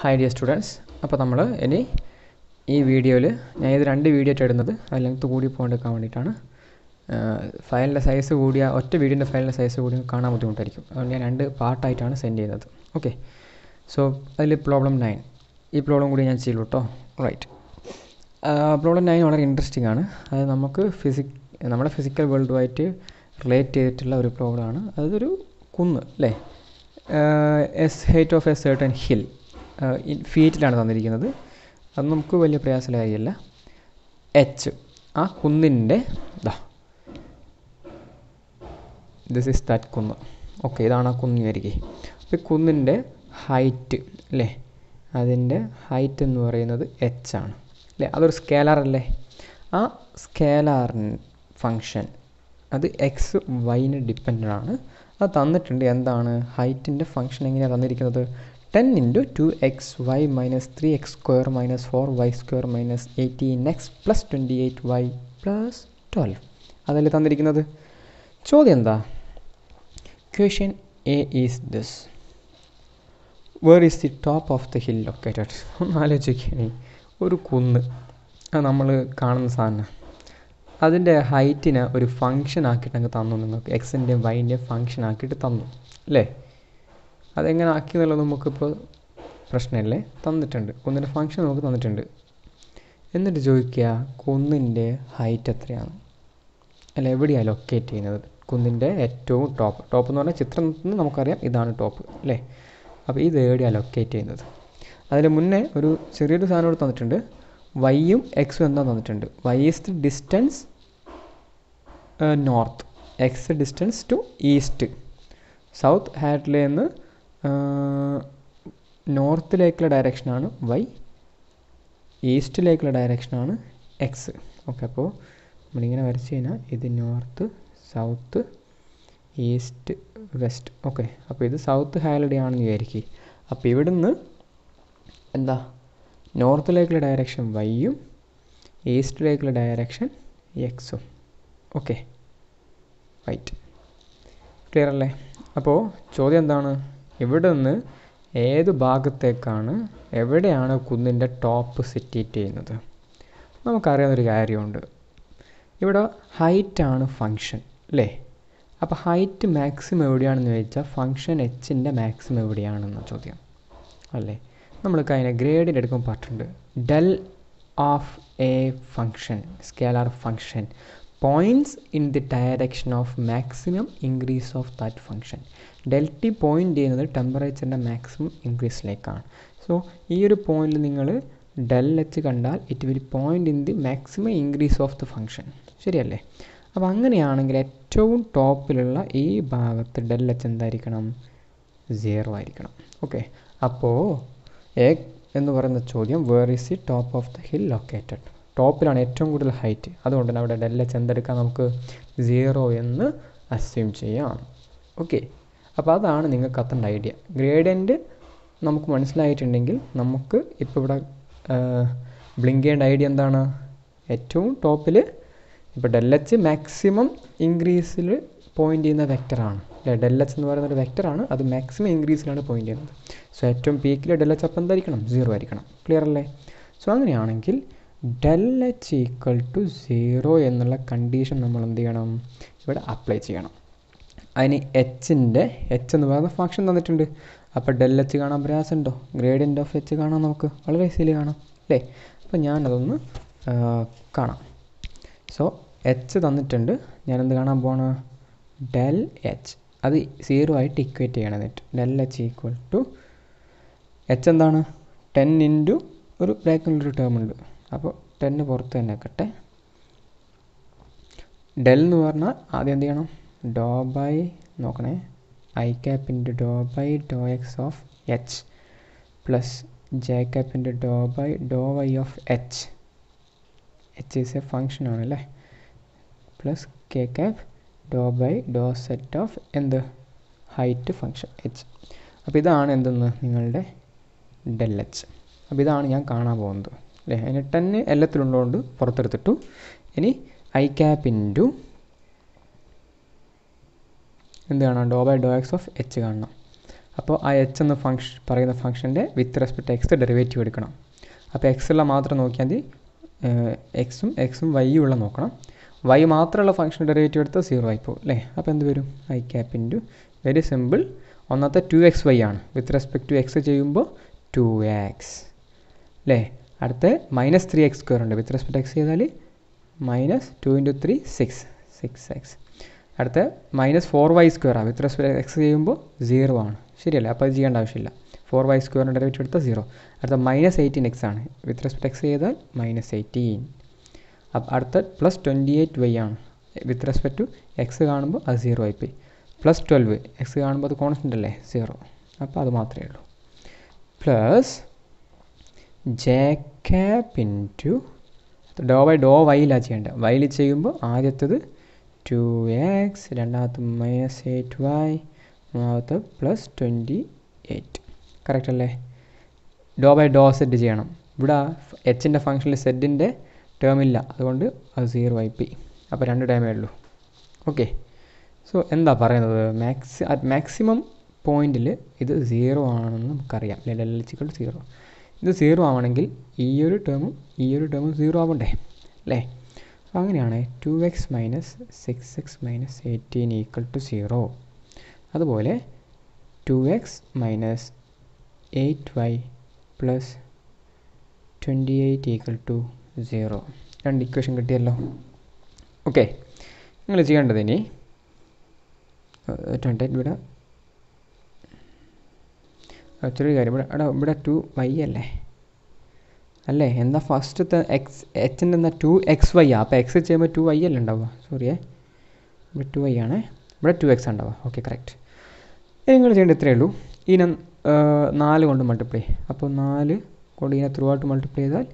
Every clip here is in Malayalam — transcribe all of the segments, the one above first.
ഹായ് ഡിയർ സ്റ്റുഡൻസ് അപ്പോൾ നമ്മൾ ഇനി ഈ വീഡിയോയിൽ ഞാൻ ഇത് രണ്ട് വീഡിയോ ആയിട്ട് ഇടുന്നത്. അതിൽ ലെങ്ത് കൂടി പോകാണ്ടിരിക്കാൻ വേണ്ടിയിട്ടാണ്. ഫയലിന്റെ സൈസ് കൂടിയ ഒറ്റ വീഡിയോന്റെ ഫയലിന്റെ സൈസ് കൂടി കാണാൻ ബുദ്ധിമുട്ടായിരിക്കും. അതുകൊണ്ട് ഞാൻ രണ്ട് പാർട്ടായിട്ടാണ് സെൻഡ് ചെയ്യുന്നത്. ഓക്കെ സോ അതിൽ പ്രോബ്ലം നയൻ ഈ പ്രോബ്ലം കൂടി ഞാൻ ചെയ്യുള്ളൂ കേട്ടോ റൈറ്റ് പ്രോബ്ലം നയൻ വളരെ ഇൻട്രസ്റ്റിംഗ് ആണ്. അത് നമുക്ക് ഫിസിക് നമ്മുടെ ഫിസിക്കൽ വേൾഡുമായിട്ട് റിലേറ്റ് ചെയ്തിട്ടുള്ള ഒരു പ്രോബ്ലമാണ് അതൊരു കുന്ന് അല്ലേ as height of a certain hill ഫീറ്റിലാണ് തന്നിരിക്കുന്നത്. അത് നമുക്ക് വലിയ പ്രയാസമുള്ള കാര്യമല്ല എച്ച് ആ കുന്നിന്റെ ഇതാ ദിസ് ഇസ് ദാറ്റ് കുന്ന്. ഓക്കെ ഇതാണ് ആ കുന്ന് വരികെ അപ്പോൾ കുന്നിന്റെ ഹൈറ്റ് അല്ലേ? അതിന്റെ ഹൈറ്റ് എന്ന് പറയുന്നത് എച്ച് ആണ്. അല്ലേ? അതൊരു സ്കേലാർ അല്ലേ? ആ സ്കേലാറിന് ഫങ്ഷൻ അത് എക്സ് വൈന് ഡിപ്പെൻഡന്റ് ആണ്. അത് തന്നിട്ടുണ്ട്. എന്താണ്? ഹൈറ്റിന്റെ ഫങ്ഷൻ എങ്ങനെയാണ് തന്നിരിക്കുന്നത്? Ten into two X Y minus three X square minus four Y square minus eighteen X plus twenty eight Y plus twelve. അതല്ലേ തന്നിരിക്കുന്നത്? ചോദ്യം എന്താ? Question A is this where is the top of the hill located ഒന്ന് ആലോചിക്കണേ ഒരു കുന്ന്. അത് നമ്മൾ കാണുന്ന സാധനം. അതിന്റെ ഹൈറ്റിനെ ഒരു ഫങ്ഷൻ ആക്കിയിട്ട് അങ്ങ് തന്നു. നിങ്ങൾക്ക് എക്സിന്റെയും വൈന്റെയും ഫങ്ഷൻ ആക്കിയിട്ട് തന്നു. അല്ലേ? അതെങ്ങനെ ആക്കി എന്നുള്ളത് നമുക്കിപ്പോൾ പ്രശ്നമല്ലേ? തന്നിട്ടുണ്ട്. കുന്നിന്റെ ഫങ്ഷൻ നമുക്ക് തന്നിട്ടുണ്ട്. എന്നിട്ട് ചോദിക്കുക കുന്നിന്റെ ഹൈറ്റ് എത്രയാണ്? അല്ല എവിടെയാണ് ലൊക്കേറ്റ് ചെയ്യുന്നത്? കുന്നിന്റെ ഏറ്റവും ടോപ്പ് ടോപ്പ് എന്ന് പറഞ്ഞാൽ ചിത്രത്തിൽ നിന്ന് നമുക്കറിയാം. ഇതാണ് ടോപ്പ് അല്ലേ? അപ്പോൾ ഇത് എവിടെയാണ് ലൊക്കേറ്റ് ചെയ്യുന്നത്? അതിന് മുന്നേ ഒരു ചെറിയൊരു സാധനം കൂടെ തന്നിട്ടുണ്ട്. വൈയും എക്സും എന്താ തന്നിട്ടുണ്ട്? Y is the distance north X distance to east south ഹാറ്റിൽ നിന്ന് നോർത്തിലേക്കുള്ള ഡയറക്ഷനാണ് വൈ ഈസ്റ്റിലേക്കുള്ള ഡയറക്ഷനാണ് എക്സ് ഓക്കെ അപ്പോൾ നമ്മളിങ്ങനെ വരച്ച് കഴിഞ്ഞാൽ ഇത് north south east west. Okay അപ്പോൾ ഇത് സൗത്ത് ഹാലഡി ആണെന്ന് വിചാരിക്കുക അപ്പോൾ ഇവിടുന്ന് എന്താ? നോർത്തിലേക്കുള്ള ഡയറക്ഷൻ വൈയും ഈസ്റ്റിലേക്കുള്ള ഡയറക്ഷൻ എക്സും ഓക്കെ റൈറ്റ് ക്ലിയർ അല്ലേ? അപ്പോൾ ചോദ്യം എന്താണ്? ഇവിടെ നിന്ന് ഏത് ഭാഗത്തേക്കാണ് എവിടെയാണ് കുന്നിന്റെ ടോപ്പ് സിറ്റേറ്റ് ചെയ്യുന്നത്? നമുക്കറിയാവുന്നൊരു കാര്യമുണ്ട്. ഇവിടെ ഹൈറ്റാണ് ഫങ്ഷൻ അല്ലേ അപ്പോൾ ഹൈറ്റ് മാക്സിമം എവിടെയാണെന്ന് ചോദിച്ചാൽ ഫങ്ഷൻ എച്ചിന്റെ മാക്സിമം എവിടെയാണെന്ന ചോദ്യം അല്ലേ? നമ്മൾക്ക് അതിനെ ഗ്രേഡിൽ എടുക്കുമ്പോൾ പറഞ്ഞിട്ടുണ്ട് del of a function scalar function points in the direction of maximum increase of that function del T point ചെയ്യുന്നത് ടെമ്പറേച്ചറിന്റെ മാക്സിമം ഇൻക്രീസിലേക്കാണ് സോ ഈ ഒരു പോയിന്റിൽ നിങ്ങൾ ഡെൽ എച്ച് കണ്ടാൽ it will point in the maximum increase of the function ശരിയല്ലേ? അപ്പോൾ അങ്ങനെയാണെങ്കിൽ ഏറ്റവും ടോപ്പിലുള്ള ഈ ഭാഗത്ത് ഡെൽ എച്ച് എന്തായിരിക്കണം? സീറോ ആയിരിക്കണം. ഓക്കെ അപ്പോൾ എ എന്ന് പറയുന്ന ചോദ്യം where is the top of the hill located ടോപ്പിലാണ് ഏറ്റവും കൂടുതൽ ഹൈറ്റ്. അതുകൊണ്ട് തന്നെ അവിടെ ഡെൽ എച്ച് എന്തെടുക്കാം നമുക്ക് സീറോ എന്ന് അസ്യൂം ചെയ്യാം. ഓക്കെ അപ്പോൾ അതാണ് നിങ്ങൾക്ക് അത്തണ്ട ഐഡിയ ഗ്രേഡിയന്റ് നമുക്ക് മനസ്സിലായിട്ടുണ്ടെങ്കിൽ നമുക്ക് ഇപ്പോൾ ഇവിടെ ബ്ലിങ്ക് ചെയ്യേണ്ട ഐഡിയ എന്താണ്? ഏറ്റവും ടോപ്പിൽ ഇപ്പോൾ ഡെൽ എച്ച് മാക്സിമം ഇൻക്രീസിൽ പോയിന്റ് ചെയ്യുന്ന വെക്റ്ററാണ് അല്ലേ? ഡെൽ എച്ച് എന്ന് പറയുന്ന ഒരു വെക്റ്ററാണ് അത് മാക്സിമം ഇൻക്രീസിലാണ് പോയിന്റ് ചെയ്യുന്നത്. സോ ഏറ്റവും പീക്കിൽ ഡെൽ എച്ച് അപ്പം എന്തായിരിക്കണം? സീറോ ആയിരിക്കണം. ക്ലിയർ അല്ലേ? സോ അങ്ങനെയാണെങ്കിൽ del H equal to zero എന്നുള്ള കണ്ടീഷൻ നമ്മൾ എന്ത് ചെയ്യണം? ഇവിടെ അപ്ലൈ ചെയ്യണം. അതിന് എച്ചിന്റെ എച്ച് എന്ന് പറയുന്ന ഫംഗ്ഷൻ തന്നിട്ടുണ്ട്. അപ്പോൾ ഡെൽ എച്ച് കാണാൻ പ്രയാസമുണ്ടോ ഗ്രേഡിയന്റ് ഓഫ് എച്ച് കാണാൻ നമുക്ക് വളരെ ഈസിലി കാണാം അല്ലേ? അപ്പോൾ ഞാനതൊന്ന് കാണാം. സോ എച്ച് തന്നിട്ടുണ്ട്. ഞാനെന്ത് കാണാൻ പോണ ഡെൽ എച്ച് അത് സീറോ ആയിട്ട് ഇക്വേറ്റ് ചെയ്യണം എന്നിട്ട്. Del H equal to H എന്താണ്? ടെൻ ഇന്റു ഒരു ബ്രാക്കിലൊരു ടേം ഉണ്ട്. അപ്പോൾ ടെന്ന് പുറത്ത് തന്നെ വെക്കട്ടെ. ഡെൽ എന്ന് പറഞ്ഞാൽ ആദ്യം എന്ത് ചെയ്യണം? ഡോ ബൈ നോക്കണേ. I cap into doh by doh X of H plus J cap into doh by doh Y of H H is a function ആണല്ലേ plus K cap doh by doh set of എന്ത്? ഹൈറ്റ് ഫങ്ഷൻ എച്ച് അപ്പോൾ ഇതാണ് എന്തെന്ന്? നിങ്ങളുടെ ഡെൽ എച്ച് അപ്പോൾ ഇതാണ് ഞാൻ കാണാൻ പോകുന്നത്. അല്ലേ? അതിന് ടെന്ന് എല്ലാത്തിലുള്ളതുകൊണ്ട് പുറത്തെടുത്തിട്ടു. ഇനി ഐ ക്യാപ് ഇന്റു എന്ത് കാണാം doh by doh X of H കാണണം. അപ്പോൾ ആ എച്ച് എന്ന ഫംഗ്ഷൻ പറയുന്ന ഫംഗ്ഷന്റെ വിത്ത് റെസ്പെക്ട് എക്സ് ഡെറിവേറ്റീവ് എടുക്കണം. അപ്പോൾ എക്സ് ഉള്ള മാത്രം നോക്കിയാൽ മതി. എക്സും എക്സും വൈയും ഉള്ള നോക്കണം. വൈ മാത്രമുള്ള ഫംഗ്ഷൻ ഡെറിവേറ്റീവ് എടുത്താൽ സീറോ ആയി പോകും അല്ലേ? അപ്പോൾ എന്ത് വരും? I cap into very simple ഒന്നാമത്തെ ടു എക്സ് വൈ ആണ്. വിത്ത് റെസ്പെക്ട് ടു എക്സ് ചെയ്യുമ്പോൾ ടു എക്സ് അല്ലേ? അടുത്ത മൈനസ് ത്രീ എക്സ് സ്ക്വയർ ഉണ്ട്. വിത്ത് റെസ്പെക്ട് എക്സ് ചെയ്താൽ minus two into three six six X അടുത്ത് മൈനസ് ഫോർ വൈ സ്ക്വയർ ആണ്. വിത്ത് റെസ്പെക്ട് എക്സ് ചെയ്യുമ്പോൾ സീറോ ആണ്. ശരിയല്ലേ? അപ്പോൾ അത് ചെയ്യേണ്ട ആവശ്യമില്ല. ഫോർ വൈ സ്ക്വയറിന്റെ ഡെറിവേറ്റീവ് എടുത്താൽ സീറോ അടുത്ത മൈനസ് എയ്റ്റീൻ എക്സ് ആണ്. വിത്ത് റെസ്പെക്ട് എക്സ് ചെയ്താൽ മൈനസ് എയ്റ്റീൻ അപ്പം അടുത്ത പ്ലസ് ട്വന്റി എയ്റ്റ് വൈ ആണ്. വിത്ത് റെസ്പെക്ട് ടു എക്സ് കാണുമ്പോൾ അത് സീറോ ആയിപ്പോയി. പ്ലസ് ട്വൽവ് എക്സ് കാണുമ്പോൾ അത് കോൺസ്റ്റന്റ് അല്ലേ? സീറോ അപ്പോൾ അത് മാത്രമേ ഉള്ളൂ. Plus J cap into doh by doh വൈയിലാണ് ചെയ്യേണ്ടത് വൈയിൽ ചെയ്യുമ്പോൾ ആദ്യത്തത് ടു എക്സ് രണ്ടാമത്തെ മൈനസ് എയ്റ്റ് വൈ മൂന്നാമത്തെ പ്ലസ് ട്വന്റി എയ്റ്റ് കറക്റ്റ് അല്ലേ? ഡോ ബൈ ഡോ സെറ്റ് ചെയ്യണം. ഇവിടെ എച്ചിന്റെ ഫംഗ്ഷനിൽ സെറ്റിന്റെ ടേം ഇല്ല. അതുകൊണ്ട് അത് സീറോ ഐ പി അപ്പോൾ രണ്ട് ടേമേ ഉള്ളൂ. ഓക്കെ സോ എന്താ പറയുന്നത്? മാക്സി അറ്റ് മാക്സിമം പോയിന്റിൽ ഇത് സീറോ ആണെന്ന് നമുക്കറിയാം. എച്ചിക്കൾ സീറോ ഇത് സീറോ ആവണമെങ്കിൽ ഈ ഒരു ടേമും ഈ ഒരു ടേമും സീറോ ആവണ്ടേ? അല്ലേ? അപ്പോൾ അങ്ങനെയാണ് two X minus six X minus eighteen equal to zero അതുപോലെ two X minus eight Y plus twenty eight equal to zero രണ്ട് ഇക്വേഷൻ കിട്ടിയല്ലോ. ഓക്കെ നിങ്ങൾ ചെയ്യേണ്ടത് ഇനി ട്വന്റി എയ്റ്റ് ഇവിടെ മറ്റൊരു കാര്യം. ഇവിടെ എടാ ഇവിടെ ടു വൈ അല്ലേ? അല്ലേ? എന്താ ഫസ്റ്റത്തെ എക്സ് എച്ചിന്റെ എന്താ ടു എക്സ് വൈ ആ അപ്പോൾ എക്സ് ചെയ്യുമ്പോൾ ടു വൈ അല്ലേ ഉണ്ടാവുക? സോറിയേ ഇവിടെ ടു വൈ ആണേ. ഇവിടെ ടു എക്സ് ഉണ്ടാവുക. ഓക്കെ കറക്റ്റ് നിങ്ങൾ ചെയ്യേണ്ട ഇത്രയേ ഉള്ളൂ. ഇതിനെ നാല് കൊണ്ട് മൾട്ടിപ്ലൈ അപ്പോൾ നാല് കൊണ്ട് ഇതിനെ ത്രൂ ഔട്ട് മൾട്ടിപ്ലൈ ചെയ്താൽ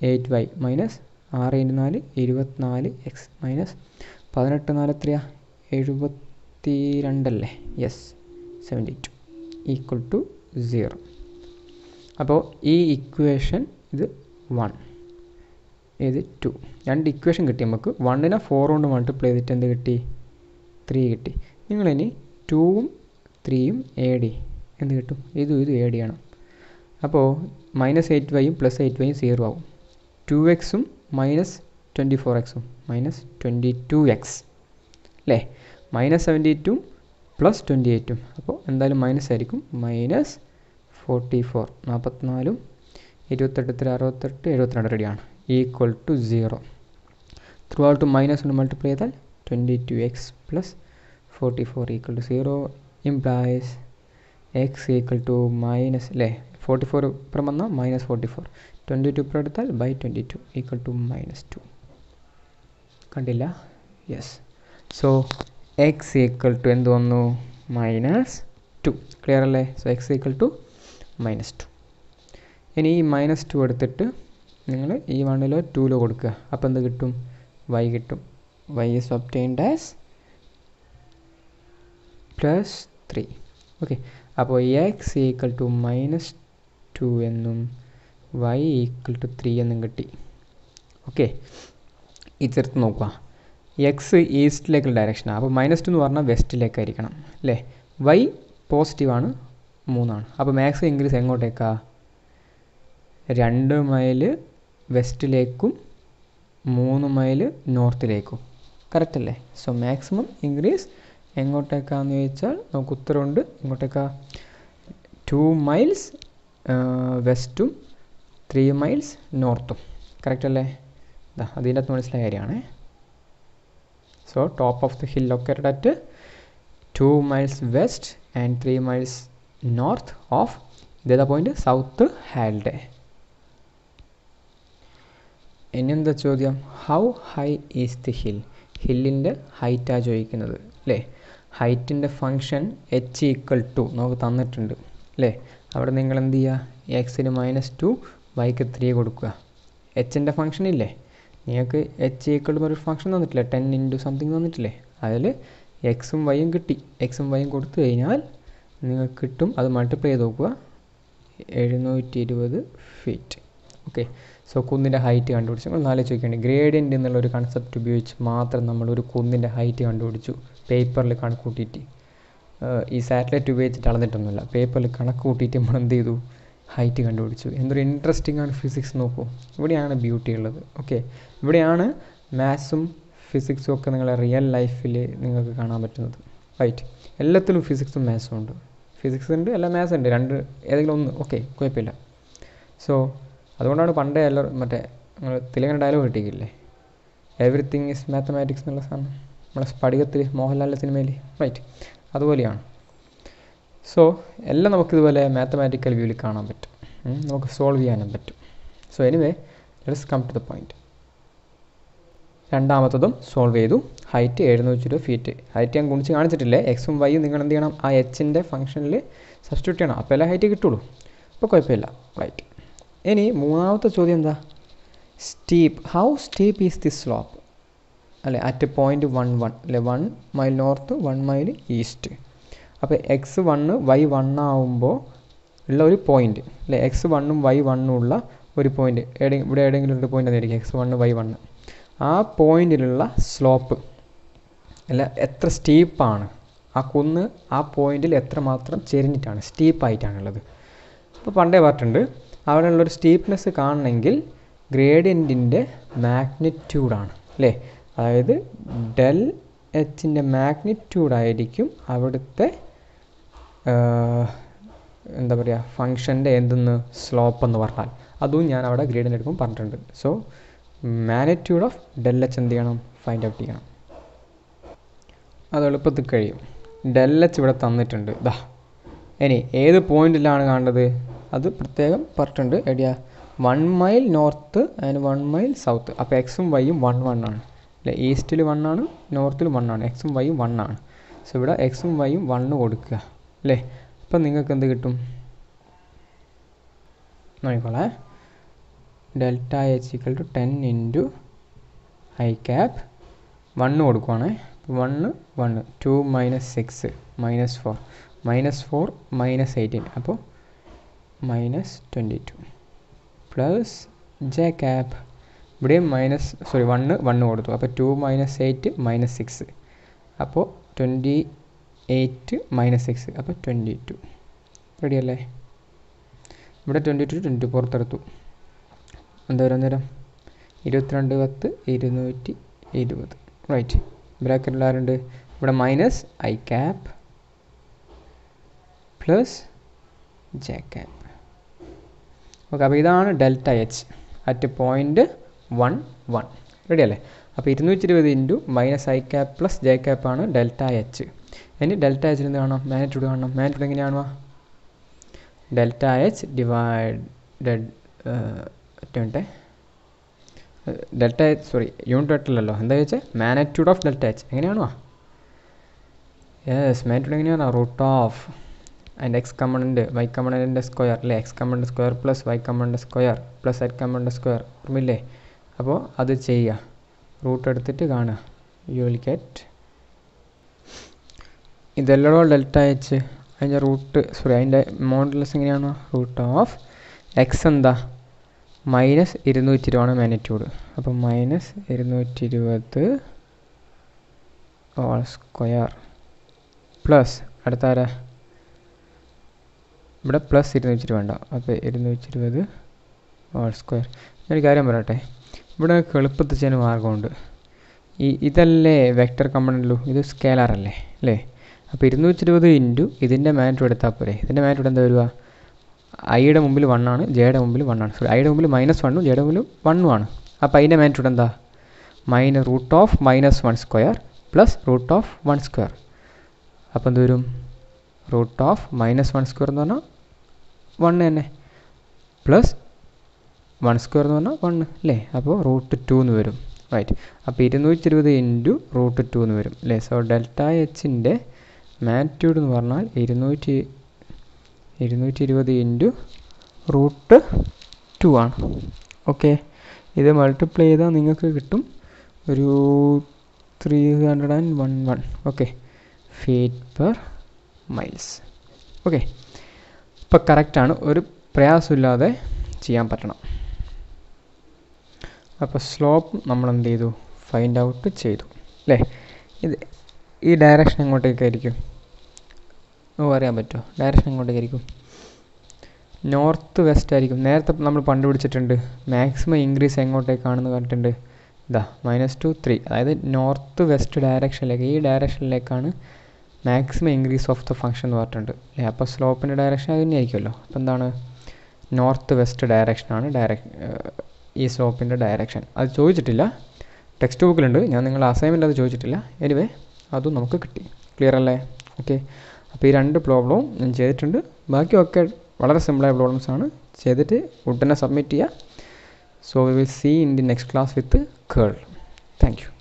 എയ്റ്റ് വൈ മൈനസ് ആറ് ഇന്റു നാല് ഇരുപത്തിനാല് എക്സ് മൈനസ് പതിനെട്ട് നാല് എത്രയാ? എഴുപത്തി രണ്ടല്ലേ yes seventy two equal to zero അപ്പോൾ ഈ ഇക്വേഷൻ ഇത് വൺ ഇത് ടു രണ്ട് ഇക്വേഷൻ കിട്ടി നമുക്ക്. വണ്ണിനെ ഫോർ കൊണ്ട് മൾട്ടിപ്ലൈ ചെയ്തിട്ട് എന്ത് കിട്ടി? ത്രീ കിട്ടി. നിങ്ങളിനി ടൂവും ത്രീയും എ ഡി എന്ത് കിട്ടും? ഇതും ഇതും എ ഡി ആണ്. അപ്പോൾ മൈനസ് എയ്റ്റ് വൈയും പ്ലസ് എയ്റ്റ് വൈയും സീറോ ആവും. ടു എക്സും മൈനസ് ട്വന്റി ഫോർ എക്സും മൈനസ് ട്വന്റി ടു എക്സ് അല്ലേ? Minus seventy two plus twenty എയ്റ്റും അപ്പോൾ എന്തായാലും മൈനസ് ആയിരിക്കും. Minus forty four. നാൽപ്പത്തിനാലും ഇരുപത്തെട്ട് ഇത്ര അറുപത്തെട്ട് എഴുപത്തിരണ്ട് റെഡിയാണ്. Equal to zero throughout minus കൊണ്ട് മൾട്ടിപ്ലൈ ചെയ്താൽ twenty two X plus forty four equal to zero implies X equal to minus അല്ലേ ഫോർട്ടി ഫോർ ഇപ്പുറം വന്നാൽ minus forty four twenty two ഇപ്പുറം എടുത്താൽ by twenty two equal to minus two കണ്ടില്ല? Yes so X equal to എന്ത് വന്നു? മൈനസ് ടു ക്ലിയർ അല്ലേ? So X equal to minus two ഇനി ഈ മൈനസ് ടു എടുത്തിട്ട് നിങ്ങൾ ഈ വണ്ണിലോ ടൂലോ കൊടുക്കുക. അപ്പോൾ എന്ത് കിട്ടും? വൈ കിട്ടും. Y is obtained as plus three okay അപ്പോൾ X equal to minus two എന്നും വൈ ഈക്വൽ ടു ത്രീ എന്നും കിട്ടി. ഓക്കെ ഈ ചേർത്ത് നോക്കുക. എക്സ് ഈസ്റ്റിലേക്കുള്ള ഡയറക്ഷനാണ് അപ്പോൾ മൈനസ് ടു എന്ന് പറഞ്ഞാൽ വെസ്റ്റിലേക്കായിരിക്കണം അല്ലേ? വൈ പോസിറ്റീവാണ് മൂന്നാണ്. അപ്പോൾ മാക്സ് ഇൻക്രീസ് എങ്ങോട്ടേക്കാ? രണ്ട് മൈൽ വെസ്റ്റിലേക്കും മൂന്ന് മൈൽ നോർത്തിലേക്കും. കറക്റ്റ് അല്ലേ? സോ മാക്സിമം ഇൻക്രീസ് എങ്ങോട്ടേക്കാന്ന് ചോദിച്ചാൽ നമുക്ക് ഉത്തരവുണ്ട് എങ്ങോട്ടേക്കാ? ടു മൈൽസ് വെസ്റ്റും ത്രീ മൈൽസ് നോർത്തും കറക്റ്റ് അല്ലേ? ഇതാ അതിന്റെ അകത്ത് മനസ്സിലായ കാര്യമാണേ. So top of the hill located at two miles west and three miles north of ഇതേതാ പോയിന്റ് സൗത്ത് ഹാൽഡേ ഇനി എന്താ ചോദ്യം? How high is the hill ഹില്ലിന്റെ ഹൈറ്റാണ് ചോദിക്കുന്നത് അല്ലേ ഹൈറ്റിന്റെ ഫങ്ഷൻ എച്ച് ഈക്വൽ ടു നമുക്ക് തന്നിട്ടുണ്ട് അല്ലേ അവിടെ നിങ്ങൾ എന്ത് ചെയ്യുക? എക്സിന് മൈനസ് ടു വൈക്ക് ത്രീ കൊടുക്കുക. എച്ചിന്റെ ഫങ്ഷൻ ഇല്ലേ? നിങ്ങൾക്ക് എച്ച് ഈക്വൽ ഒരു ഫങ്ഷൻ തന്നിട്ടില്ല? ടെൻ ഇന്റു സംതിങ് തന്നിട്ടില്ലേ? അതിൽ എക്സും വൈയും കിട്ടി. എക്സും വൈയും കൊടുത്തു കഴിഞ്ഞാൽ നിങ്ങൾക്ക് കിട്ടും. അത് മൾട്ടിപ്ലൈ ചെയ്ത് നോക്കുക. എഴുന്നൂറ്റി ഇരുപത് ഫീറ്റ് ഓക്കെ സോ കുന്നിന്റെ ഹൈറ്റ് കണ്ടുപിടിച്ചു. നമ്മൾ നാല് ചോദിക്കേണ്ടി. ഗ്രേഡിയന്റ് എന്നുള്ള ഒരു കൺസെപ്റ്റ് ഉപയോഗിച്ച് മാത്രം നമ്മൾ ഒരു കുന്നിന്റെ ഹൈറ്റ് കണ്ടുപിടിച്ചു. പേപ്പറിൽ കണക്കൂട്ടിയിട്ട് ഈ സാറ്റലൈറ്റ് ഉപയോഗിച്ചിട്ട് അളന്നിട്ടൊന്നുമില്ല. പേപ്പറിൽ കണക്ക് കൂട്ടിയിട്ട് നമ്മൾ എന്ത് ചെയ്തു? ഹൈറ്റ് കണ്ടുപിടിച്ചു. എന്തൊരു ഇൻട്രസ്റ്റിംഗ് ആണ് ഫിസിക്സ് നോക്കൂ. ഇവിടെയാണ് ബ്യൂട്ടി ഉള്ളത്. ഓക്കെ ഇവിടെയാണ് മാത്സും ഫിസിക്സും ഒക്കെ നിങ്ങളെ റിയൽ ലൈഫിൽ നിങ്ങൾക്ക് കാണാൻ പറ്റുന്നത്. റൈറ്റ് എല്ലാത്തിലും ഫിസിക്സും മാത്സും ഉണ്ട്. ഫിസിക്സ് ഉണ്ട് അല്ല മാത്സ് ഉണ്ട്. രണ്ട് ഏതെങ്കിലും ഒന്ന് ഓക്കെ കുഴപ്പമില്ല. സോ അതുകൊണ്ടാണ് പണ്ടേ എല്ലാവരും മറ്റേ നിങ്ങൾ തിലകൻ ഡയലോഗ് കിട്ടിയില്ലേ? എവറിത്തിങ് ഈസ് മാത്തമാറ്റിക്സ് എന്നുള്ള സാധനം. നമ്മളെ സ്ഫടികത്തിൽ മോഹൻലാലിന്റെ സിനിമയിൽ റൈറ്റ് അതുപോലെയാണ്. സോ എല്ലാം നമുക്കിതുപോലെ മാത്തമാറ്റിക്കൽ വ്യൂവിൽ കാണാൻ പറ്റും. നമുക്ക് സോൾവ് ചെയ്യാനും പറ്റും. So anyway let's come to the point രണ്ടാമത്തതും solve ചെയ്തു. ഹൈറ്റ് എഴുന്നൂറ്റി ഇരുപത് ഫീറ്റ് ഹൈറ്റ് ഞാൻ ഗുണിച്ച് കാണിച്ചിട്ടില്ലേ? എക്സും വൈയും നിങ്ങൾ എന്ത് ചെയ്യണം? ആ എച്ചിന്റെ ഫംഗ്ഷനിൽ സബ്സ്റ്റിറ്റ്യൂട്ട് ചെയ്യണം. അപ്പോൾ എല്ലാം ഹൈറ്റ് കിട്ടുള്ളൂ. അപ്പോൾ കുഴപ്പമില്ല. റൈറ്റ് ഇനി മൂന്നാമത്തെ ചോദ്യം എന്താ? Steep how steep is the slope അല്ലേ? അറ്റ് പോയിന്റ് വൺ വൺ അല്ലെ? One mile north one mile east അപ്പോൾ എക്സ് വണ്ണ് വൈ വൺ ആവുമ്പോൾ ഉള്ള ഒരു പോയിന്റ് അല്ലെ? എക്സ് വണ്ണും വൈ വണ്ണും ഉള്ള ഒരു പോയിന്റ് എവിടെ ഇവിടെ ഏതെങ്കിലും ഒരു പോയിന്റ് ആയിരിക്കും എക്സ് വണ്ണ് വൈ വണ്ണ് ആ പോയിന്റിലുള്ള സ്ലോപ്പ്. അല്ല എത്ര സ്റ്റീപ്പാണ് ആ കുന്ന് ആ പോയിന്റിൽ എത്രമാത്രം ചെരിഞ്ഞിട്ടാണ് സ്റ്റീപ്പായിട്ടാണുള്ളത് അപ്പോൾ പണ്ടേ പറഞ്ഞിട്ടുണ്ട് അവിടെയുള്ളൊരു സ്റ്റീപ്നെസ് കാണണമെങ്കിൽ ഗ്രേഡിയന്റിന്റെ മാഗ്നിറ്റ്യൂഡാണ് അല്ലേ? അതായത് ഡെൽ എച്ചിന്റെ മാഗ്നിറ്റ്യൂഡായിരിക്കും അവിടുത്തെ എന്താ പറയുക ഫങ്ഷന്റെ എന്തെന്ന് സ്ലോപ്പ് എന്ന് പറഞ്ഞാൽ. അതും ഞാൻ അവിടെ ഗ്രേഡിയന്റ് എടുക്കുമ്പോൾ പറഞ്ഞിട്ടുണ്ട്. So magnitude of del h എന്ത് ചെയ്യണം? ഫൈൻഡ് ഔട്ട് ചെയ്യണം. അത് എളുപ്പത്തിൽ കഴിയും. ഡെൽ എച്ച് ഇവിടെ തന്നിട്ടുണ്ട്. ദാ. ഇനി ഏത് പോയിന്റിലാണ് കാണേണ്ടത്? അത് പ്രത്യേകം പറഞ്ഞിട്ടുണ്ട്. എവിടെയാ? One mile north and one mile south അപ്പോൾ എക്സും വൈയും വൺ വൺ ആണ്. അല്ലെ? ഈസ്റ്റിൽ വൺ ആണ് നോർത്തിൽ വൺ ആണ്. എക്സും വൈയും വൺ ആണ്. സോ ഇവിടെ എക്സും വൈയും വണ്ണ് കൊടുക്കുക. അല്ലേ? അപ്പം നിങ്ങൾക്ക് എന്ത് കിട്ടും? നോക്കിക്കോളേ. Delta h equal to ten into i cap one കൊടുക്കുവാണേ. One one two minus six minus four minus four minus eighteen അപ്പോൾ minus twenty two plus j cap ഇവിടെയും മൈനസ് സോറി വണ്ണ് വണ്ണ് കൊടുത്തു. അപ്പോൾ two minus eight minus six അപ്പോൾ ട്വന്റി എയ്റ്റ് മൈനസ് സിക്സ് അപ്പോൾ ട്വന്റി ടു റെഡി അല്ലേ? ഇവിടെ ട്വന്റി ടു ട്വന്റി പുറത്തെടുത്തു. എന്താ വരും നേരം? ഇരുപത്തിരണ്ട് പത്ത് ഇരുന്നൂറ്റി ഇരുപത്. റൈറ്റ് ബ്രാക്കറ്റിൽ ആരുണ്ട്? ഇവിടെ minus i cap plus j cap okay അപ്പോൾ ഇതാണ് delta h at point one one ready അല്ലേ? അപ്പോൾ ഇരുന്നൂറ്റി ഇരുപത് into minus i cap plus j cap ആണ് ഡെൽറ്റ എച്ച് ഇനി ഡെൽറ്റ എച്ചിൽ എന്ത് കാണണം? മാഗ്നിറ്റ്യൂഡ് കാണണം. മാഗ്നിറ്റ്യൂഡ് എങ്ങനെയാണോ ഡെൽറ്റ എച്ച് ഡിവൈഡഡ് ഒറ്റ ഡെൽറ്റ എച്ച് സോറി യൂണിറ്റ് വെക്ടറിലല്ലോ എന്താ ചോദിച്ചാൽ മാനറ്റ്യൂഡ് ഓഫ് ഡെൽറ്റ എച്ച് എങ്ങനെയാണോ യെസ് മാനറ്റ്യൂഡ് എങ്ങനെയാണ് റൂട്ട് ഓഫ് അതിന്റെ എക്സ് കമ്പണന്റ് വൈ കമ്പണന്റിന്റെ സ്ക്വയർ അല്ലേ x component square plus y component square plus z component square ഓർമ്മയില്ലേ? അപ്പോൾ അത് ചെയ്യുക. റൂട്ട് എടുത്തിട്ട് കാണുക. യു വിൽ ഗെറ്റ് ഇതെല്ലോ ഡെൽറ്റ എച്ച് അതിന്റെ റൂട്ട് സോറി അതിന്റെ മോഡലസ് എങ്ങനെയാണോ റൂട്ട് ഓഫ് എക്സ് എന്താ? മൈനസ് ഇരുന്നൂറ്റി ഇരുപതാണ് മാഗ്നിറ്റ്യൂഡ്. അപ്പം മൈനസ് ഇരുന്നൂറ്റി ഇരുപത് ഓൾ സ്ക്വയർ പ്ലസ് അടുത്ത ആരാ ഇവിടെ പ്ലസ് ഇരുന്നൂറ്റി ഇരുപത് ഉണ്ടാവും അപ്പോൾ ഇരുന്നൂറ്റി ഇരുപത് ഓൾ സ്ക്വയർ. ഒരു കാര്യം പറയട്ടെ? ഇവിടെ എളുപ്പത്തിൽ ചെയ്യാൻ മാർഗമുണ്ട്. ഈ ഇതല്ലേ വെക്റ്റർ കമ്പണല്ലോ ഇത് സ്കേലാർ അല്ലേ? അല്ലേ അപ്പോൾ ഇരുന്നൂറ്റി ഇരുപത് ഇന്റു ഇതിന്റെ മാനിറ്റ്യൂഡ് എടുത്താൽ പോരെ. ഇതിന്റെ മാനിറ്റ്യൂഡ് എന്താ വരിക? ഐയുടെ മുമ്പിൽ വൺ ആണ് ജെയുടെ മുമ്പിൽ വൺ ആണ്. സോറി ഐയുടെ മുമ്പിൽ മൈനസ് വണ്ണും ജെയുടെ മുമ്പിൽ വണ്ണും ആണ്. അപ്പോൾ അതിന്റെ മാഗ്നിറ്റ്യൂഡ് എന്താ? Minus root of minus one square plus root of one square അപ്പോൾ എന്ത് വരും? Root of minus one square എന്ന് പറഞ്ഞാൽ വൺ തന്നെ. പ്ലസ് വൺ സ്ക്വയർ എന്ന് പറഞ്ഞാൽ വൺ അല്ലേ അപ്പോൾ റൂട്ട് ടു എന്ന് വരും. റൈറ്റ് അപ്പോൾ ഇരുന്നൂറ്റി ഇരുപത് ഇന്റു റൂട്ട് ടു എന്ന് വരും അല്ലേ സോ ഡെൽറ്റ എച്ചിന്റെ മാഗ്നിറ്റ്യൂഡ് എന്ന് പറഞ്ഞാൽ ഇരുന്നൂറ്റി ഇരുന്നൂറ്റി ഇരുപത് ഇന്റു റൂട്ട് ടു ആണ്. ഓക്കെ ഇത് മൾട്ടിപ്ലൈ ചെയ്താൽ നിങ്ങൾക്ക് കിട്ടും ഒരു three hundred and one one okay feet per miles okay ഇപ്പം കറക്റ്റാണ് ഒരു പ്രയാസമില്ലാതെ ചെയ്യാൻ പറ്റണം. അപ്പോൾ സ്ലോപ്പ് നമ്മൾ എന്ത് ചെയ്തു? ഫൈൻഡ് ഔട്ട് ചെയ്തു. അല്ലേ? ഇത് ഈ ഡയറക്ഷൻ എങ്ങോട്ടേക്കായിരിക്കും? ഓ അറിയാൻ പറ്റുമോ? ഡയറക്ഷൻ എങ്ങോട്ടേക്കായിരിക്കും നോർത്ത് വെസ്റ്റ് ആയിരിക്കും. നേരത്തെ നമ്മൾ കണ്ടുപിടിച്ചിട്ടുണ്ട്. മാക്സിമം ഇൻക്രീസ് എങ്ങോട്ടേക്കാണെന്ന് പറഞ്ഞിട്ടുണ്ട് ഇതാ മൈനസ് ടു ത്രീ അതായത് നോർത്ത് വെസ്റ്റ് ഡയറക്ഷനിലേക്ക് ഈ ഡയറക്ഷനിലേക്കാണ് maximum increase of the function എന്ന് പറഞ്ഞിട്ടുണ്ട്. അല്ലേ? അപ്പോൾ സ്ലോപ്പിന്റെ ഡയറക്ഷൻ അത് തന്നെയായിരിക്കുമല്ലോ. അപ്പോൾ എന്താണ്? നോർത്ത് വെസ്റ്റ് ഡയറക്ഷനാണ് ഡയറക്ഷൻ ഈ സ്ലോപ്പിന്റെ ഡയറക്ഷൻ അത് ചോദിച്ചിട്ടില്ല. ടെക്സ്റ്റ് ബുക്കിലുണ്ട് ഞാൻ നിങ്ങളുടെ അസൈൻമെന്റ് അത് ചോദിച്ചിട്ടില്ല. എനിവേ അതും നമുക്ക് കിട്ടി. ക്ലിയർ അല്ലേ? ഓക്കെ അപ്പോൾ ഈ രണ്ട് പ്രോബ്ലവും ഞാൻ ചെയ്തിട്ടുണ്ട്. ബാക്കിയൊക്കെ വളരെ സിമ്പിളായ പ്രോബ്ലംസ് ആണ്. ചെയ്തിട്ട് ഉടനെ സബ്മിറ്റ് ചെയ്യുക. So we will see in the next class with curl thank U